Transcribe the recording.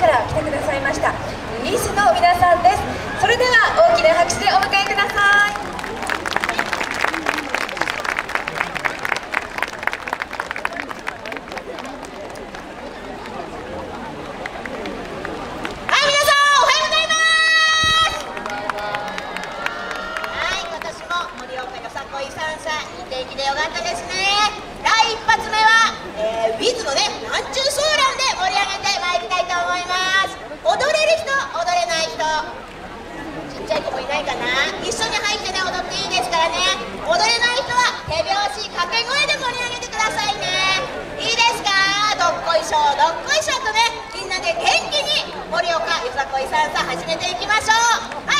から来てください。井さんさ始めていきましょう、はい。